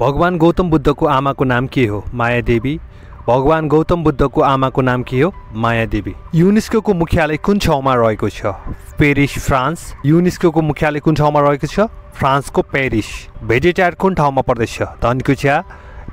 भगवान् गौतम बुद्धको आमाको नाम के हो? माया देवी भगवान् गौतम बुद्धको आमाको नाम के हो? माया देवी युनेस्को मुख्यालय कुन ठाउँमा रहेको छ? Paris France. युनेस्को मुख्यालय कुन ठाउँमा रहेको छ? फ्रान्सको पेरिस। भेजिटार कुन ठाउँमा पर्दछ? धनकुचा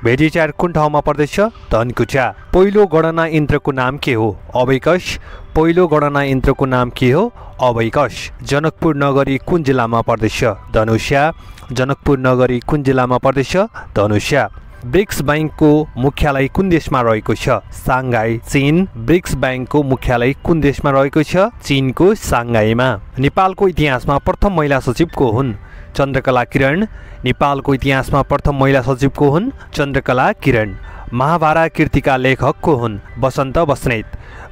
भेजिटार कुन ठाउँमा पर्दछ धनकुचा। पहिलो गणना यन्त्रको नाम के हो? अवैकस पहिलो गणना यन्त्रको नाम के हो? अवैकस जनकपुर नगरी कुन जिल्लामा पर्दछ? धनुष्या। जनकपुर नगरी कुन जिल्लामा पर्दछ? धनुष्या। ब्रिक्स ब्याङ्कको मुख्यालय कुन देशमा रहेको छ? साङ्घाई चीन। ब्रिक्स ब्याङ्कको मुख्यालय कुन देशमा रहेको छ? चीनको साङ्घाईमा। नेपालको इतिहासमा प्रथम महिला सचिव को हुन्। चन्द्रकला किरण नेपालको इतिहासमा प्रथम महिला सचिव को हुन् चन्द्रकला किरण। महाभारत कृतिका लेखक को हुन् बसन्त बस्नेत।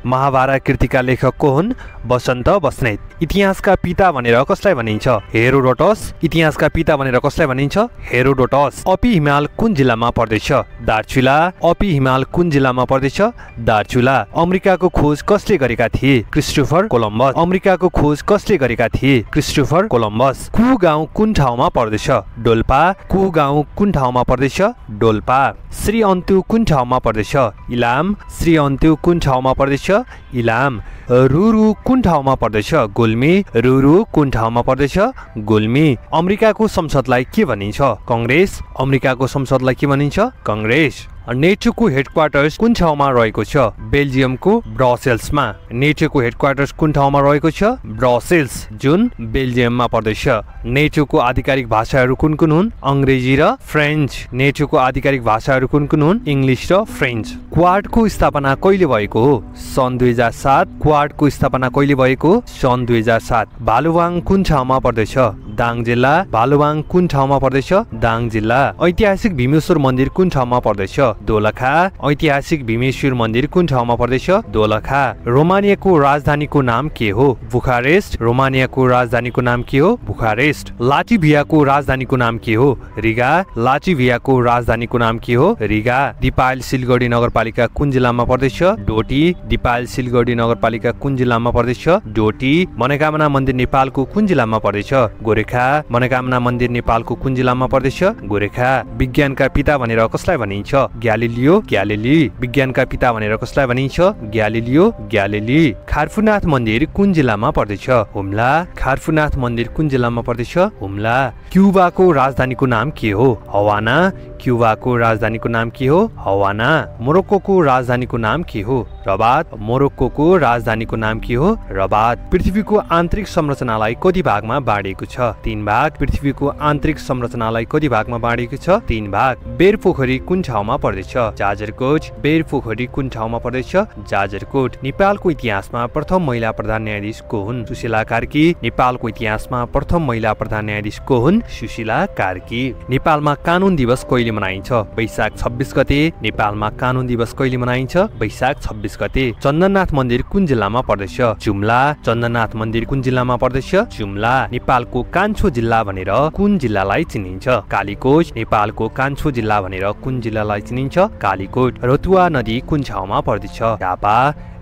महाभारत कृतिका लेखक को हुन् बसन्त बस्नेत। इतिहासका पिता भनेर कसलाई भनिन्छ? हेरोडोटस। इतिहासका पिता भनेर कसलाई भनिन्छ? हेरोडोटस। अपी हिमाल कुन जिल्लामा पर्दछ? दार्चुला। अपी हिमाल कुन जिल्लामा पर्दछ? दार्चुला। अमेरिकाको खोज कसले गरेका थिए? Christopher Columbus. अमेरिकाको खोज कसले गरेका थिए? Christopher Columbus. कु गाउँ कुन ठाउँमा पर्दछ? डोल्पा। कु गाउँ कुन ठाउँमा पर्दछ? डोल्पा। श्री अन्तु कुन ठाउँमा पर्दछ? इलाम। श्री अन्तु कुन ठाउँमा पर्दछ? इलाम। रुरु कुन ठाउँमा पर्दछ? गुल्मी। रुरु कुन ठाउँमा पर्दछ? गुल्मी। अमेरिकाको संसदलाई के भनिन्छ? कङ्ग्रेस। अमेरिकाको संसदलाई के भनिन्छ? कङ्ग्रेस। नेटोको हेडक्वार्टर्स कुन ठाउँमा रहेको छ? बेल्जियमको ब्रसेल्समा। नेटोको हेडक्वार्टर्स कुन ठाउँमा रहेको छ? ब्रसेल्स जुन बेल्जियममा पर्दछ। नेटोको आधिकारिक भाषाहरू कुन कुन हुन्? अङ्ग्रेजी र फ्रेन्च। नेटोको आधिकारिक भाषाहरू कुन कुन हुन्? इङ्ग्लिस र फ्रेन्च। क्वाडको स्थापना कहिले भएको हो? सन् दुई हजार सात क्वाडको स्थापना कहिले भएको? सन् दुई हजार सात। भालुवाङ कुन ठाउँमा पर्दछ? दाङ जिल्ला भालुवाङ कुन ठाउँमा पर्दछ? दाङ जिल्ला। ऐतिहासिक भीमेश्वर मन्दिर कुन ठाउँमा पर्दछ? दोलखा। ऐतिहासिक भीमेश्वर मन्दिर कुन ठाउँमा पर्दछ? दोलखा। रोमानियाको राजधानीको नाम के हो? बुखारेस्ट। रोमानियाको राजधानीको नाम के हो? बुखारेस्ट। लाचिभियाको राजधानीको नाम के हो? रिगा। लाचिभियाको राजधानीको नाम के हो? रिगा। दिपायल सिलगढी नगरपालिका कुन जिल्लामा पर्दछ? डोटी। दिपायल सिलगढी नगरपालिका कुन जिल्लामा पर्दछ? डोटी। मनोकामना मन्दिर नेपालको कुन जिल्लामा पर्दछ? गोरेखा। मनोकामना मन्दिर नेपालको कुन जिल्लामा पर्दछ? गोरेखा। विज्ञानका पिता भनेर कसलाई भनिन्छ? ग्यालिलियो। ग्यालिली। विज्ञानका पिता भनेर कसलाई भनिन्छ? ग्यालिलियो। ग्यालिली। खारफुनाथ मन्दिर कुन जिल्लामा पर्दछ? हुम्ला। खारफुनाथ मन्दिर कुन जिल्लामा पर्दछ? हुम्ला। क्युबाको राजधानीको नाम के हो? हवाना। क्युबाको राजधानीको नाम के हो? हवाना। मोरोक्कोको राजधानीको नाम के हो? रबात मोरोक्कोको राजधानीको नाम के हो? रबात पृथ्वीको आन्तरिक संरचनालाई कति भागमा बाँडिएको छ? तीन भाग पृथ्वीको आन्तरिक संरचनालाई कति भागमा बाँडिएको छ? तीन भाग बेर पोखरी कुन ठाउँमा पर्दछ? जाजरकोट बेर पोखरी कुन ठाउँमा पर्दछ? जाजरकोट नेपालको इतिहासमा प्रथम महिला प्रधान न्यायाधीश को हुन्? सुशीला कार्की नेपालको इतिहासमा प्रथम महिला प्रधान न्यायाधीश को हुन्? सुशीला कार्की नेपालमा कानुन दिवस कहिले मनाइन्छ? वैशाख छब्बिस गते नेपालमा कानुन दिवस कहिले मनाइन्छ? वैशाख छब्बिस गते चन्दननाथ मन्दिर कुन जिल्लामा पर्दछ? जुम्ला चन्दननाथ मन्दिर कुन जिल्लामा पर्दछ? जुम्ला नेपालको कान्छो जिल्ला भनेर कुन जिल्लालाई चिनिन्छ? कालीकोट नेपालको कान्छो जिल्ला भनेर कुन जिल्लालाई चिनिन्छ? कालीकोट रतुवा नदी कुन ठाउँमा पर्दछ? झापा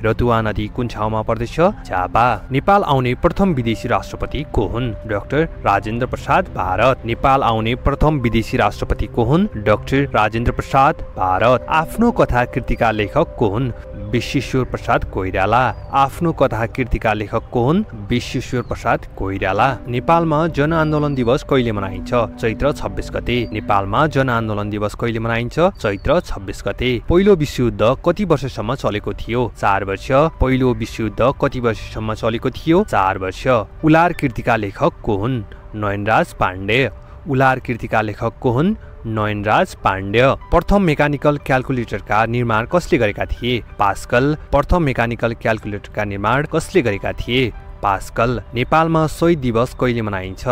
रतुवा नदी कुन ठाउँमा पर्दछ झापा नेपाल आउने प्रथम विदेशी राष्ट्रपति को हुन्? डाक्टर राजेन्द्र प्रसाद भारत। नेपाल आउने प्रथम विदेशी राष्ट्रपति को हुन्? डाक्टर राजेन्द्र प्रसाद भारत। आफ्नो कथा कृतिका लेखक को हुन्? विश्वेश्वर प्रसाद कोइराला। आफ्नो कथा कृतिका लेखक को हुन्? विश्वेश्वर प्रसाद कोइराला। नेपालमा जनआन्दोलन दिवस कहिले मनाइन्छ? चैत्र छब्बिस गते। नेपालमा जनआन्दोलन दिवस कहिले मनाइन्छ? चैत्र छब्बिस गते। पहिलो विश्वयुद्ध कति वर्षसम्म चलेको थियो? चार वर्ष पहिलो विश्वयुद्ध कति वर्षसम्म चलेको थियो? चार वर्ष। उलार कृतिका लेखक को हुन्? नयनराज पाण्डे। उलार कृतिका लेखक को हुन्? नयनराज पाण्ड्य प्रथम मेकानिकल क्यालकुलेटरका निर्माण कसले गरेका थिए? पास्कल। प्रथम मेकानिकल क्यालकुलेटरका निर्माण कसले गरेका थिए? पास्कल। नेपालमा शहीद दिवस कहिले मनाइन्छ?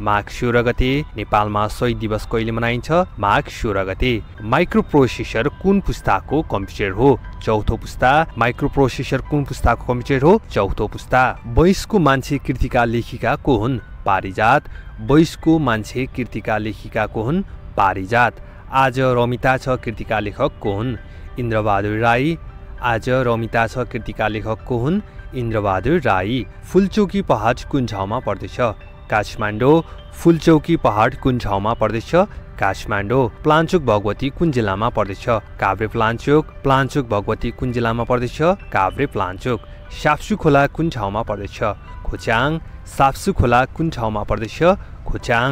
माघ सोह्र गते नेपालमा शहीद दिवस कहिले मनाइन्छ? माघ सोह्र गते। माइक्रो प्रोसेसर कुन पुस्ताको कम्प्युटर हो? चौथो पुस्ता माइक्रो प्रोसेसर कुन पुस्ताको कम्प्युटर हो? चौथो पुस्ता। वयस्को मान्छे कृतिका लेखिका को हुन्? पारिजात। वयस्को मान्छे कृतिका लेखिका को हुन्? पारिजात। आज रमिता छ कृतिका लेखक को हुन्? इन्द्रबहादुर राई। आज रमिता छ कृतिका लेखक को हुन्? इन्द्रबहादुर राई। फुलचौकी पहाड कुन ठाउँमा पर्दछ? काठमाडौँ फुलचौकी पहाड कुन ठाउँमा पर्दछ? काठमाडौँ प्लान्चोक भगवती कुन जिल्लामा पर्दछ? काभ्रे प्लान्चोक प्लान्चोक भगवती कुन जिल्लामा पर्दछ? काभ्रे प्लान्चोक साप्सु खोला कुन ठाउँमा पर्दछ? खोचाङ साप्सु खोला कुन ठाउँमा पर्दछ? खोचाङ